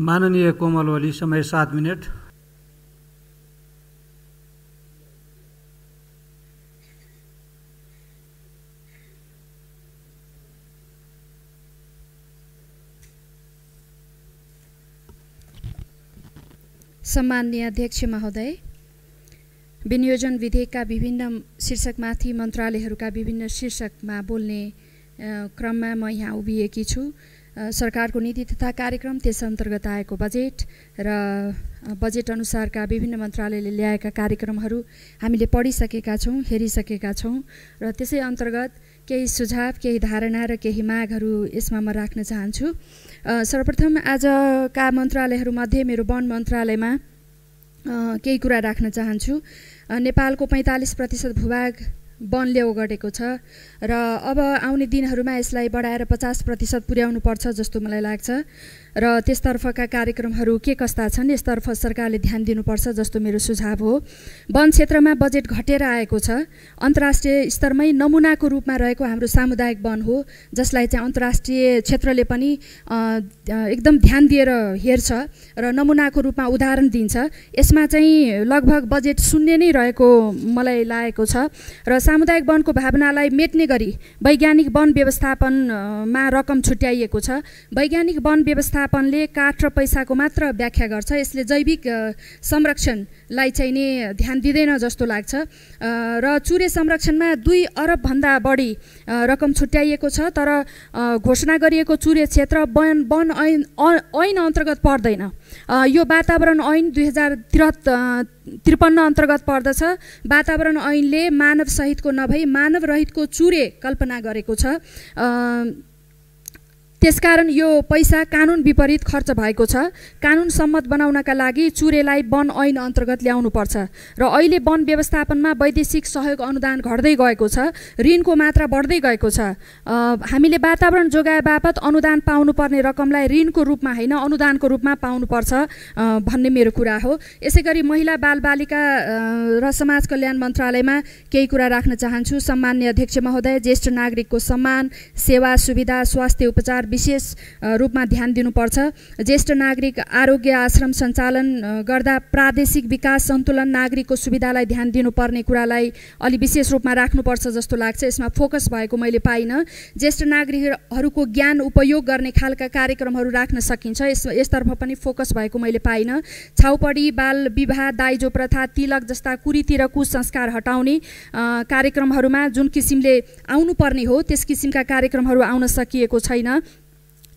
माननीय कोमल ओली समय सात मिनट। सम्मान्य अध्यक्ष महोदय विनियोजन विधेयकका विभिन्न शीर्षकमाथि मन्त्रालयहरूका विभिन्न शीर्षकमा बोल्ने क्रममा म यहाँ उभिएकी छु। सरकारको नीति तथा कार्यक्रम त्यस अन्तर्गत आएको बजेट र बजेट अनुसारका विभिन्न मन्त्रालयले ल्याएका कार्यक्रमहरू हामीले पढिसकेका छौँ हेरिसकेका छौँ र त्यसै अन्तर्गत केही सुझाव केही धारणा र केही मागहरू यसमा म राख्न चाहन्छु। सर्वप्रथम आजका मन्त्रालयहरूमध्ये मेरो वन मन्त्रालयमा केही कुरा राख्न चाहन्छु। नेपालको पैँतालिस प्रतिशत भूभाग वनले ओगटेको छ। र अब आउने दिनहरूमा यसलाई बढाएर पचास प्रतिशत पुर्याउनु पर्छ जस्तो मलाई लाग्छ। र त्यसतर्फका कार्यक्रमहरू के कस्ता छन् यसतर्फ सरकारले ध्यान दिनुपर्छ जस्तो मेरो सुझाव हो। वन क्षेत्रमा बजेट घटेर आएको छ। अन्तर्राष्ट्रिय स्तरमै नमुनाको रूपमा रहेको हाम्रो सामुदायिक वन हो जसलाई चाहिँ अन्तर्राष्ट्रिय क्षेत्रले पनि एकदम ध्यान दिएर हेर्छ र नमुनाको रूपमा उदाहरण दिन्छ। यसमा चाहिँ लगभग बजेट शून्य नै रहेको मलाई लागेको छ। र सामुदायिक वनको भावनालाई मेट्ने गरी वैज्ञानिक वन व्यवस्थापनमा रकम छुट्याइएको छ। वैज्ञानिक वन व्यवस्थापनले काठ र पैसाको मात्र व्याख्या गर्छ। यसले जैविक अ, संरक्षणलाई चाहिँ नि ध्यान दिँदैन जस्तो लाग्छ। र चुरे संरक्षणमा दुई अरबभन्दा बढी रकम छुट्याइएको छ तर घोषणा गरिएको चुरे क्षेत्र वन वन ऐन ऐन अन्तर्गत पर्दैन। यो वातावरण ऐन दुई हजार त्रिहत् त्रिपन्न अन्तर्गत पर्दछ। वातावरण ऐनले मानव सहितको नभई मानव रहितको चुरे कल्पना गरेको छ। त्यसकारण यो पैसा कानुन विपरीत खर्च भएको छ। कानुन सम्मत बनाउनका लागि चुरेलाई वन ऐन अन्तर्गत ल्याउनु पर्छ र अहिले वन व्यवस्थापनमा वैदेशिक सहयोग अनुदान घट्दै गएको छ ऋणको मात्रा बढ्दै गएको छ। हामीले वातावरण जोगाए बापत अनुदान पाउनुपर्ने रकमलाई ऋणको रूपमा होइन अनुदानको रूपमा पाउनुपर्छ भन्ने मेरो कुरा हो। यसै गरी महिला बालबालिका र समाज कल्याण मन्त्रालयमा केही कुरा राख्न चाहन्छु। सम्मान्य अध्यक्ष महोदय ज्येष्ठ नागरिकको सम्मान सेवा सुविधा स्वास्थ्य उपचार विशेष रूपमा ध्यान दिनुपर्छ। ज्येष्ठ नागरिक आरोग्य आश्रम सञ्चालन गर्दा प्रादेशिक विकास सन्तुलन नागरिकको सुविधालाई ध्यान दिनुपर्ने कुरालाई अलि विशेष रूपमा राख्नुपर्छ जस्तो लाग्छ। यसमा फोकस भएको मैले पाइनँ। ज्येष्ठ नागरिकहरूको ज्ञान उपयोग गर्ने खालका कार्यक्रमहरू राख्न सकिन्छ। यस यसतर्फ पनि फोकस भएको मैले पाइनँ। छाउपडी बाल विवाह दाइजो प्रथा तिलक जस्ता कुरीति र कुसंस्कार हटाउने कार्यक्रमहरूमा जुन किसिमले आउनुपर्ने हो त्यस किसिमका कार्यक्रमहरू आउन सकिएको छैन।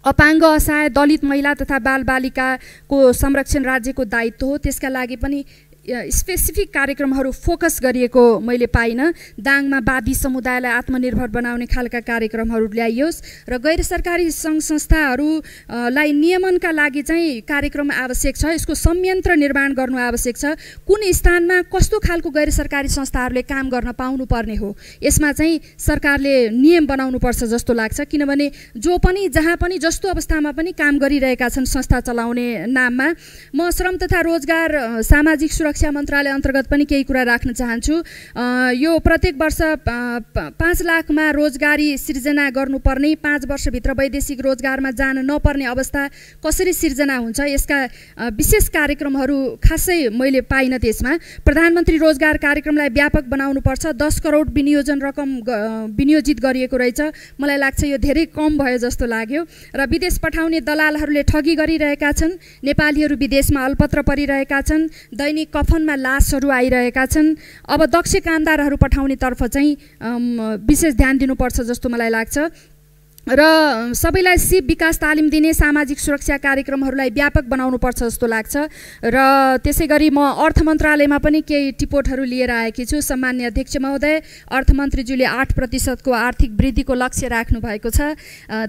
अपाङ्ग असहाय दलित महिला तथा बालबालिकाको संरक्षण राज्यको दायित्व हो। त्यसका लागि पनि स्पेसिफिक कार्यक्रमहरू फोकस गरिएको मैले पाइनँ। दाङमा वादी समुदायलाई आत्मनिर्भर बनाउने खालका कार्यक्रमहरू ल्याइयोस् र गैर सरकारी सङ्घ संस्थाहरूलाई नियमनका लागि चाहिँ कार्यक्रम आवश्यक छ यसको संयन्त्र निर्माण गर्नु आवश्यक छ। कुन स्थानमा कस्तो खालको गैर सरकारी संस्थाहरूले काम गर्न पाउनुपर्ने हो यसमा चाहिँ सरकारले नियम बनाउनुपर्छ जस्तो लाग्छ। किनभने जो पनि जहाँ पनि जस्तो अवस्थामा पनि काम गरिरहेका छन् संस्था चलाउने नाममा म श्रम तथा रोजगार सामाजिक सुरक्षा मन्त्रालय अन्तर्गत पनि केही कुरा राख्न चाहन्छु। यो प्रत्येक वर्ष पाँच लाखमा रोजगारी सिर्जना गर्नुपर्ने पाँच वर्षभित्र वैदेशिक रोजगारमा जान नपर्ने अवस्था कसरी सिर्जना हुन्छ यसका विशेष कार्यक्रमहरू खासै मैले पाइनँ त्यसमा। प्रधानमन्त्री रोजगार कार्यक्रमलाई व्यापक बनाउनुपर्छ दस करोड विनियोजन रकम विनियोजित गरिएको रहेछ। मलाई लाग्छ यो धेरै कम भयो जस्तो लाग्यो। र विदेश पठाउने दलालहरूले ठगी गरिरहेका छन् नेपालीहरू विदेशमा अल्पत्र परिरहेका छन् दैनिक कफनमा लासहरू आइरहेका छन्। अब दक्ष कामदारहरू पठाउनेतर्फ चाहिँ विशेष ध्यान दिनुपर्छ जस्तो मलाई लाग्छ। र सबैलाई सिप विकास तालिम दिने सामाजिक सुरक्षा कार्यक्रमहरूलाई व्यापक बनाउनुपर्छ जस्तो लाग्छ। र त्यसै गरी म अर्थ मन्त्रालयमा पनि केही टिपोटहरू लिएर आएकी छु। सम्मान्य अध्यक्ष महोदय अर्थमन्त्रीज्यूले आठ प्रतिशतको आर्थिक वृद्धिको लक्ष्य राख्नु भएको छ।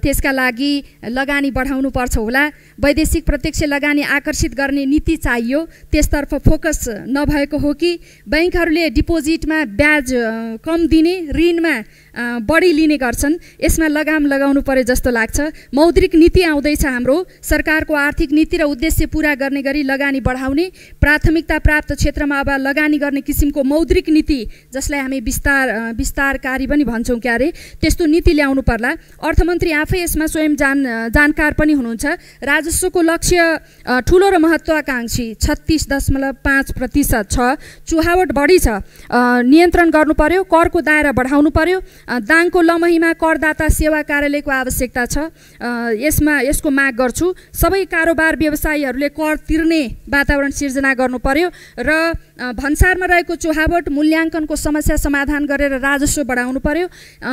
त्यसका लागि लगानी बढाउनुपर्छ होला। वैदेशिक प्रत्यक्ष लगानी आकर्षित गर्ने नीति चाहियो। त्यसतर्फ फोकस नभएको हो कि ब्याङ्कहरूले डिपोजिटमा ब्याज कम दिने ऋणमा बढी लिने गर्छन्। यसमा लगाम लगाउनु पर्यो जस्तो लाग्छ। मौद्रिक नीति आउँदैछ हाम्रो। सरकारको आर्थिक नीति र उद्देश्य पुरा गर्ने गरी लगानी बढाउने प्राथमिकता प्राप्त क्षेत्रमा अब लगानी गर्ने किसिमको मौद्रिक नीति जसलाई हामी विस्तार विस्तारकारी पनि भन्छौँ क्यारे त्यस्तो नीति ल्याउनु पर्ला। अर्थमन्त्री आफै यसमा स्वयं जान जानकार पनि हुनुहुन्छ। राजस्वको लक्ष्य ठुलो र महत्त्वाकाङ्क्षी छत्तिस दशमलव पाँच प्रतिशत छ। चुहावट बढी छ। नियन्त्रण गर्नु पर्यो करको दायरा बढाउनु पर्यो दाङको लमहीमा करदाता सेवा कार्यालयको आवश्यकता छ। यसमा यसको माग गर्छु। सबै कारोबार व्यवसायीहरूले कर तिर्ने वातावरण सिर्जना गर्नु पर्यो र भन्सारमा रहेको चुहावट मूल्याङ्कनको समस्या समाधान गरेर राजस्व बढाउनु पर्यो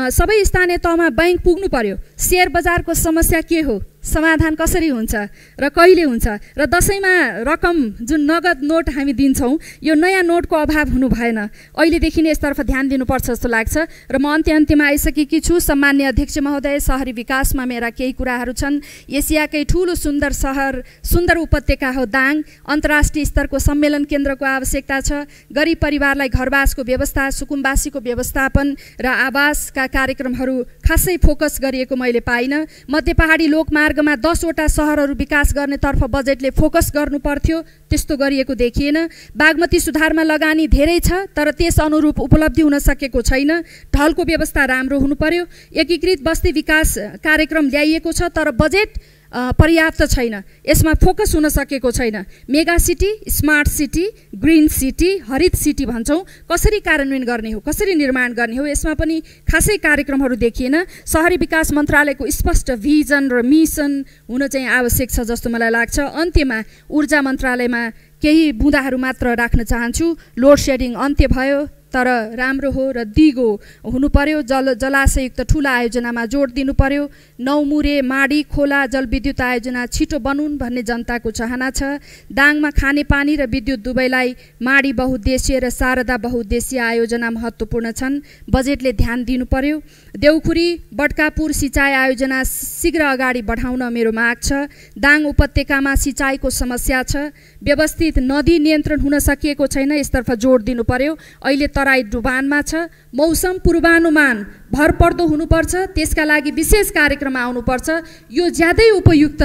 सबै स्थानीय तहमा ब्याङ्क पुग्नु पर्यो सेयर बजारको समस्या के हो? समाधान कसरी हुन्छ र कहिले हुन्छ र दसैँमा रकम जुन नगद नोट हामी दिन्छौँ यो नयाँ नोटको अभाव हुनु भएन। अहिलेदेखि नै यसतर्फ ध्यान दिनुपर्छ जस्तो लाग्छ र म अन्त्य अन्त्यमा आइसकेकी छु। सम्मान्य अध्यक्ष महोदय सहरी विकासमा मेरा केही कुराहरू छन्। एसियाकै ठुलो सुन्दर सहर सुन्दर उपत्यका हो दाङ। अन्तर्राष्ट्रिय स्तरको सम्मेलन केन्द्रको आवश्यकता छ। गरिब परिवारलाई घरवासको व्यवस्था सुकुम्बासीको व्यवस्थापन र आवासका कार्यक्रमहरू खासै फोकस गरिएको मैले पाइनँ। मध्य पहाडी लोकमार्गमा दसवटा सहरहरू विकास गर्नेतर्फ बजेटले फोकस गर्नु पर्थ्यो त्यस्तो गरिएको देखिएन। बागमती सुधारमा लगानी धेरै छ तर त्यस अनुरूप उपलब्धि हुन सकेको छैन। ढलको व्यवस्था राम्रो हुनु पर्यो। एकीकृत बस्ती विकास कार्यक्रम ल्याइएको छ तर बजेट पर्याप्त छैन। यसमा फोकस हुन सकेको छैन। Mega city smart city green city हरित सिटी भन्छौँ। कसरी कार्यान्वयन गर्ने हो कसरी निर्माण गर्ने हो यसमा पनि खासै कार्यक्रमहरू देखिएन। सहरी विकास मन्त्रालयको स्पष्ट भिजन र मिसन हुन चाहिँ आवश्यक छ जस्तो मलाई लाग्छ। अन्त्यमा ऊर्जा मन्त्रालयमा केही बुँदाहरू मात्र राख्न चाहन्छु। लोड सेडिङ अन्त्य भयो। तर राम्रो हो र दिगो हुनु पर्यो जल जलाशयुक्त ठुला आयोजनामा जोड दिनु पर्यो नौमुरे माडी खोला जलविद्युत आयोजना छिटो बनुन् भन्ने जनताको चाहना छ। दाङमा खानेपानी र विद्युत दुवैलाई माडी बहुद्देश्य र शारदा बहुद्देश्य आयोजना महत्त्वपूर्ण छन्। बजेटले ध्यान दिनु पर्यो देउखुरी बडकापुर सिँचाइ आयोजना शीघ्र अगाडि बढाउन मेरो माग छ। दाङ उपत्यकामा सिँचाइको समस्या छ। व्यवस्थित नदी नियन्त्रण हुन सकिएको छैन यसतर्फ जोड दिनु पर्यो अहिले तराई डुबानमा छ मौसम पूर्वानुमान भरपर्दो हुनुपर्छ त्यसका लागि विशेष कार्यक्रम आउनुपर्छ। यो ज्यादै उपयुक्त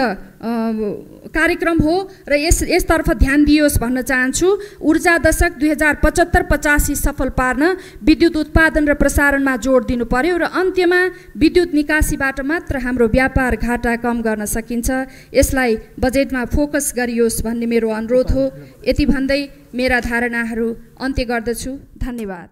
कार्यक्रम हो र यस यसतर्फ ध्यान दियोस् भन्न चाहन्छु। ऊर्जा दशक दुई हजार पचहत्तर पचासी सफल पार्न विद्युत उत्पादन र प्रसारणमा जोड दिनु पर्यो र अन्त्यमा विद्युत निकासीबाट मात्र हाम्रो व्यापार घाटा कम गर्न सकिन्छ। यसलाई बजेटमा फोकस गरियोस् भन्ने मेरो अनुरोध हो। यति भन्दै मेरा धारणाहरू अन्त्य गर्दछु। धन्यवाद।